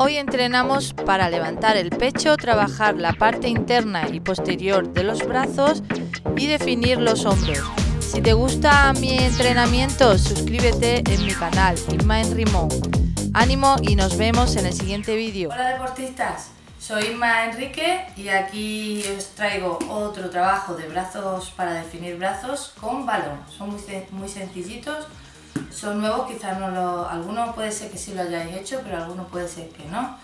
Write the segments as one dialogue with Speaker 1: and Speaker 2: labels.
Speaker 1: Hoy entrenamos para levantar el pecho, trabajar la parte interna y posterior de los brazos y definir los hombros. Si te gusta mi entrenamiento, suscríbete en mi canal, Inma Rimón. Ánimo y nos vemos en el siguiente vídeo.
Speaker 2: Hola deportistas, soy Inma Enrique y aquí os traigo otro trabajo de brazos para definir brazos con balón. Son muy, muy sencillitos son nuevos, quizás no lo, algunos puede ser que sí lo hayáis hecho, pero algunos puede ser que no.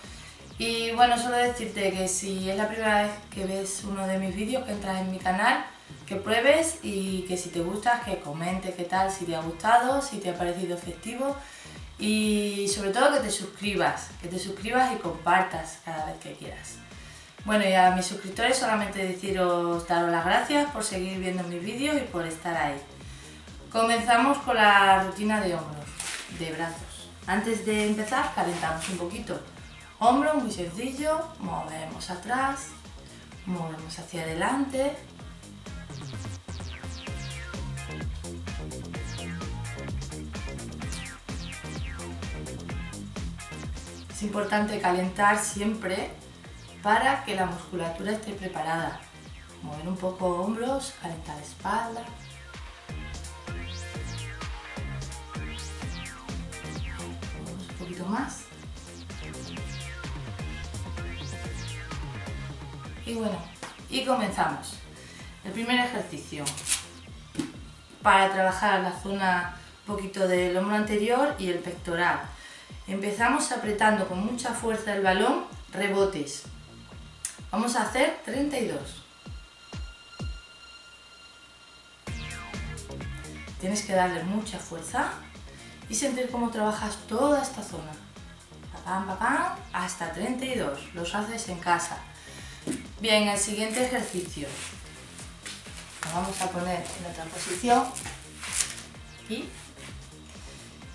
Speaker 2: Y bueno, solo decirte que si es la primera vez que ves uno de mis vídeos, que entras en mi canal, que pruebes y que si te gusta, que comentes qué tal, si te ha gustado, si te ha parecido efectivo y sobre todo que te suscribas, que te suscribas y compartas cada vez que quieras. Bueno, y a mis suscriptores solamente deciros daros las gracias por seguir viendo mis vídeos y por estar ahí. Comenzamos con la rutina de hombros, de brazos. Antes de empezar, calentamos un poquito. Hombro muy sencillo, movemos atrás, movemos hacia adelante. Es importante calentar siempre para que la musculatura esté preparada. Mover un poco hombros, calentar espalda, Y bueno, y comenzamos. El primer ejercicio. Para trabajar la zona un poquito del hombro anterior y el pectoral. Empezamos apretando con mucha fuerza el balón, rebotes. Vamos a hacer 32. Tienes que darle mucha fuerza y sentir cómo trabajas toda esta zona. Hasta 32. Los haces en casa. Bien, el siguiente ejercicio. Lo vamos a poner en otra posición. Y,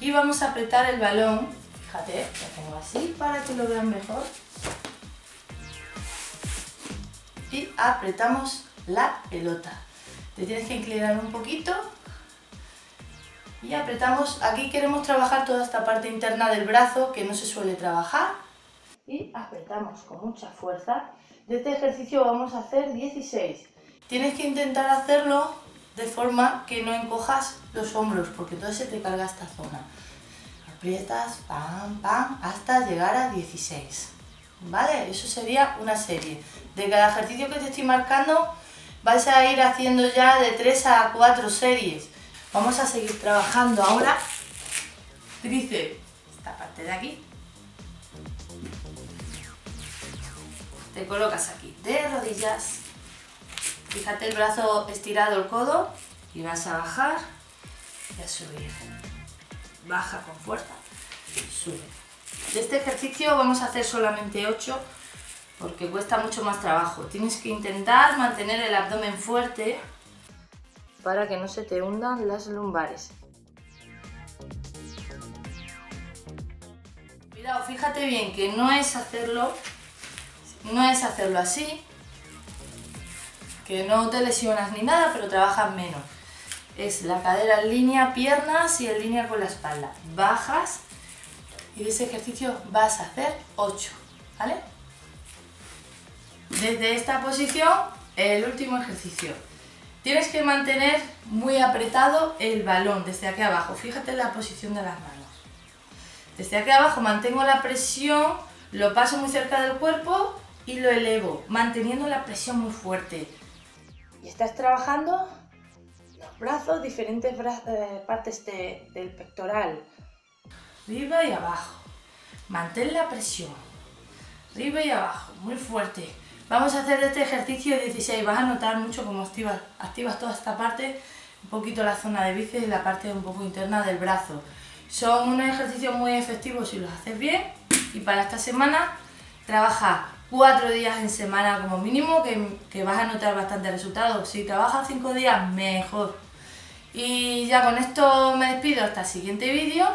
Speaker 2: y vamos a apretar el balón. Fíjate, lo tengo así para que lo vean mejor. Y apretamos la pelota. Te tienes que inclinar un poquito y apretamos, aquí queremos trabajar toda esta parte interna del brazo que no se suele trabajar y apretamos con mucha fuerza. De este ejercicio vamos a hacer 16. Tienes que intentar hacerlo de forma que no encojas los hombros porque entonces se te carga esta zona. Aprietas, pam, pam, hasta llegar a 16. ¿Vale? Eso sería una serie. De cada ejercicio que te estoy marcando vais a ir haciendo ya de 3 a 4 series. Vamos a seguir trabajando ahora tríceps, esta parte de aquí. Te colocas aquí de rodillas, fíjate el brazo estirado, el codo, y vas a bajar y a subir. Baja con fuerza, sube. De este ejercicio vamos a hacer solamente 8 porque cuesta mucho más trabajo. Tienes que intentar mantener el abdomen fuerte para que no se te hundan las lumbares. Cuidado, fíjate bien que no es hacerlo, no es hacerlo así, que no te lesionas ni nada, pero trabajas menos. Es la cadera en línea, piernas y en línea con la espalda. Bajas y de ese ejercicio vas a hacer 8, ¿vale? Desde esta posición, el último ejercicio. Tienes que mantener muy apretado el balón desde aquí abajo. Fíjate en la posición de las manos. Desde aquí abajo mantengo la presión, lo paso muy cerca del cuerpo y lo elevo, manteniendo la presión muy fuerte. Y estás trabajando los brazos, diferentes eh, partes del pectoral. Arriba y abajo. Mantén la presión. Arriba y abajo, muy fuerte. Vamos a hacer este ejercicio 16, vas a notar mucho cómo activas, activas toda esta parte, un poquito la zona de bíceps y la parte un poco interna del brazo. Son unos ejercicios muy efectivos si los haces bien y para esta semana trabaja cuatro días en semana como mínimo que, vas a notar bastante resultados. Si trabajas cinco días, mejor. Y ya con esto me despido hasta el siguiente vídeo.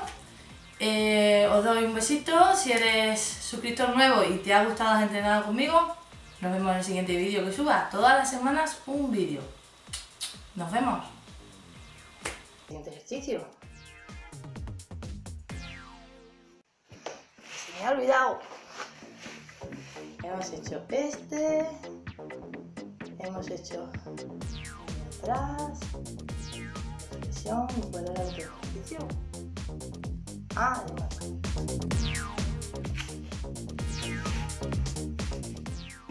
Speaker 2: Eh, os doy un besito. Si eres suscriptor nuevo y te ha gustado entrenar conmigo, nos vemos en el siguiente vídeo que suba. Todas las semanas un vídeo. Nos vemos. Siguiente ejercicio. Se me ha olvidado. Hemos hecho este, hemos hecho atrás, cuál era el otro ejercicio. Ah,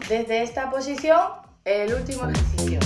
Speaker 2: Desde esta posición, el último ejercicio.